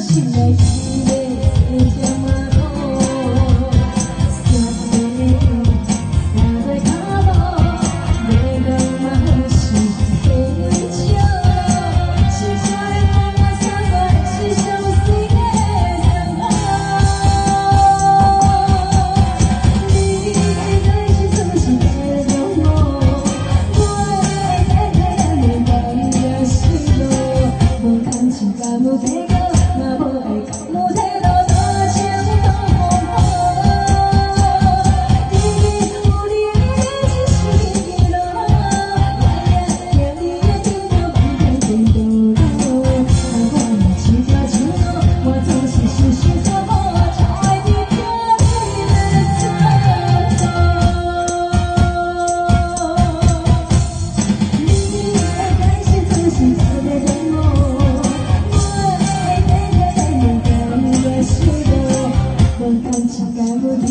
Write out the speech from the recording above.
心内的一切嘛吼三不五时嘛来凑若要讲哪是你的心的放下所是相思的煎熬你的真心总是给了我我的真情怎能被别人收留我无真情 Thank you.